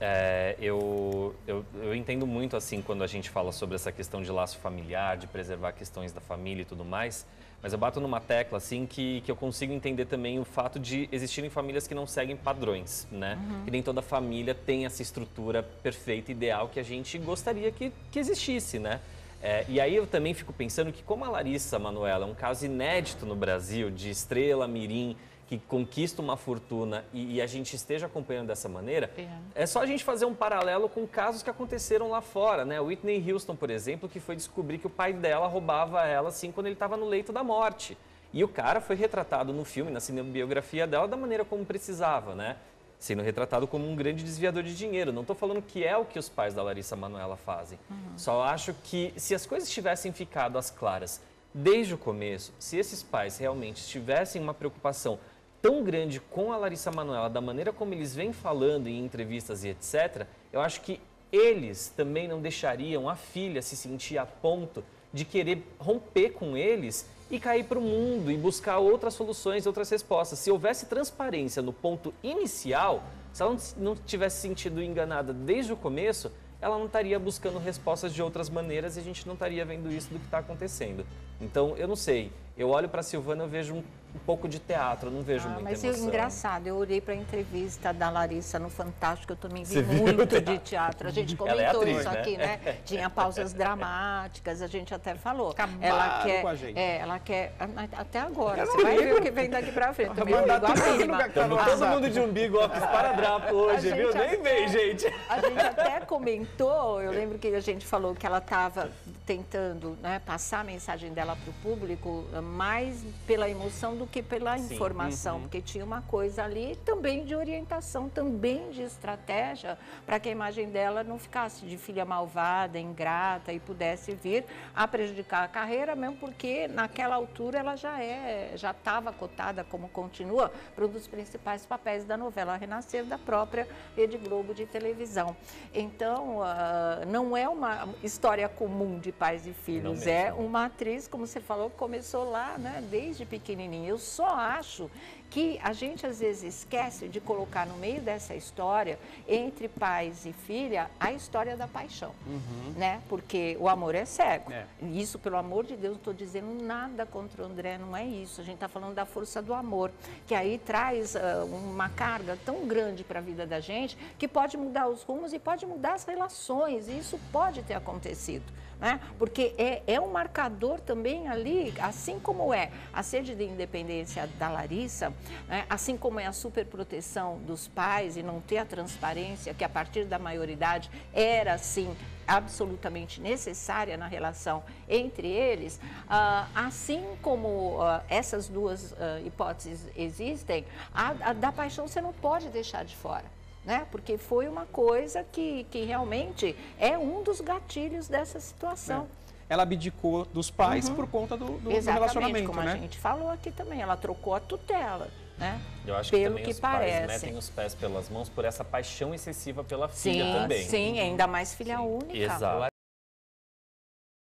É, eu, eu, eu, entendo muito assim quando a gente fala sobre essa questão de laço familiar, de preservar questões da família e tudo mais, mas eu bato numa tecla assim que, que eu consigo entender também o fato de existirem famílias que não seguem padrões, né? Uhum. Que nem toda família tem essa estrutura perfeita, ideal que a gente gostaria que, que existisse, né? É, e aí eu também fico pensando que como a Larissa Manoela é um caso inédito no Brasil de estrela mirim que conquista uma fortuna e, e, a gente esteja acompanhando dessa maneira, é. é só a gente fazer um paralelo com casos que aconteceram lá fora, né? Whitney Houston, por exemplo, que foi descobrir que o pai dela roubava ela assim quando ele estava no leito da morte. E o cara foi retratado no filme, na cinebiografia dela, da maneira como precisava, né? Sendo retratado como um grande desviador de dinheiro. Não estou falando que é o que os pais da Larissa Manoela fazem. Uhum. Só acho que se as coisas tivessem ficado às claras desde o começo, se esses pais realmente tivessem uma preocupação tão grande com a Larissa Manoela, da maneira como eles vêm falando em entrevistas e etc., eu acho que eles também não deixariam a filha se sentir a ponto de querer romper com eles e cair para o mundo e buscar outras soluções, outras respostas. Se houvesse transparência no ponto inicial, se ela não tivesse sentido enganada desde o começo, ela não estaria buscando respostas de outras maneiras e a gente não estaria vendo isso do que está acontecendo. Então, eu não sei. Eu olho para a Silvana e vejo um um pouco de teatro, não vejo ah, muita mas emoção. Mas engraçado, eu olhei para a entrevista da Larissa no Fantástico, eu também vi Você muito de teatro. A gente é comentou é atriz, isso né? aqui, né? Tinha pausas dramáticas, a gente até falou. Acabaram ela quer, com a gente. É, ela quer, até agora, você vai ver o que vem daqui para frente. Também amigo a mínima. todo mundo de umbigo, ó, esparadrapo hoje, viu? Nem vem, gente. A gente até comentou, eu lembro que a gente falou que ela estava tentando né, passar a mensagem dela para o público mais pela emoção do que pela Sim. informação, uhum. porque tinha uma coisa ali também de orientação, também de estratégia, para que a imagem dela não ficasse de filha malvada, ingrata e pudesse vir a prejudicar a carreira, mesmo porque naquela altura ela já é, já estava cotada como continua para um dos principais papéis da novela Renascer da própria Rede Globo de televisão. Então, uh, não é uma história comum de pais e filhos, é uma atriz, como você falou, começou lá, né, desde pequenininha. Eu só acho que a gente às vezes esquece de colocar no meio dessa história, entre pais e filha, a história da paixão, uhum. né? Porque o amor é cego. É. Isso, pelo amor de Deus, não estou dizendo nada contra o André, não é isso. A gente está falando da força do amor, que aí traz uh, uma carga tão grande para a vida da gente que pode mudar os rumos e pode mudar as relações. E isso pode ter acontecido né? porque é, é um marcador também ali, assim como é a sede de independência da Larissa, né? assim como é a superproteção dos pais e não ter a transparência, que a partir da maioridade era, sim, absolutamente necessária na relação entre eles, uh, assim como uh, essas duas uh, hipóteses existem, a da paixão você não pode deixar de fora né? Porque foi uma coisa que, que realmente é um dos gatilhos dessa situação. É. Ela abdicou dos pais uhum. por conta do, do, Exatamente, do relacionamento, como né? a gente falou aqui também. Ela trocou a tutela. Né? Eu acho Pelo que também que os parece. pais metem os pés pelas mãos por essa paixão excessiva pela filha sim, também. Sim, ainda mais filha sim. única. Exato.